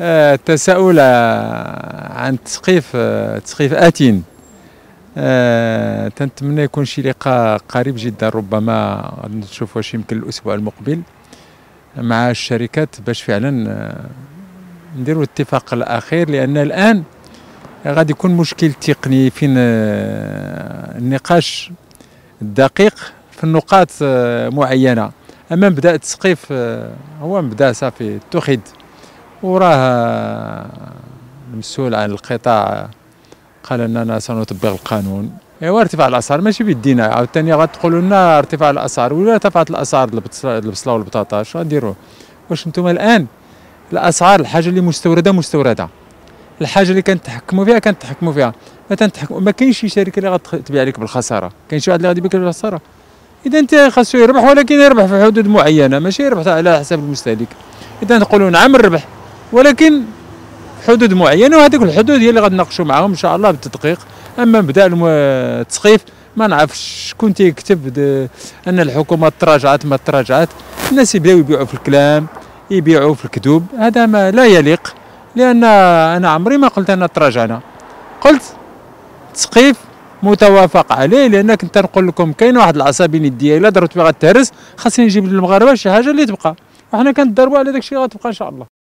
آه، التساؤل عن تسقيف آه، تسقيف آتين. آه، تنتمنى يكون شي لقاء قريب جدا ربما نشوف واش يمكن الأسبوع المقبل مع الشركات باش فعلا آه، نديروا الاتفاق الأخير لأن الآن غادي يكون مشكل تقني فين آه، النقاش الدقيق في النقاط آه، معينة. أما مبدأ التسقيف آه، هو مبدأ صافي اتخذ وراه المسؤول عن القطاع. قال أننا سنطبق القانون. ايوا ارتفاع الأسعار ماشي بيدينا عاوتاني غتقولوا لنا ارتفاع الأسعار. ولا ارتفعت الأسعار البص- البصله والبطاطا اش غنديروا واش أنتم الآن؟ الأسعار الحاجة اللي مستوردة مستوردة. الحاجة اللي كنتحكموا فيها كنتحكموا فيها. ما تنتحكموا ما كاينش شي شركة اللي غتبيع لك بالخسارة. كاين شي واحد اللي غادي يبيع لك بالخسارة. إذا أنت خاصو يربح ولكن يربح في حدود معينة. ماشي يربح على حساب المستهلك. إذا نقولوا نعم الربح. ولكن حدود معينة وهذيك الحدود هي اللي غنناقشوا معاهم إن شاء الله بالتدقيق. أما بدا التسقيف ما نعرفش شكون تيكتب أن الحكومة تراجعت ما تراجعت. الناس يبداو يبيعوا في الكلام يبيعوا في الكذوب. هذا ما لا يليق لأن أنا عمري ما قلت انا تراجعنا. قلت تسقيف متوافق عليه لأن كنت نقول لكم كاين واحد العصبيه إلا ضربت بها غتهرس خاصني نجيب للمغاربة شي حاجة اللي تبقى. وحنا كنضربوا على داك الشيء غتبقى إن شاء الله.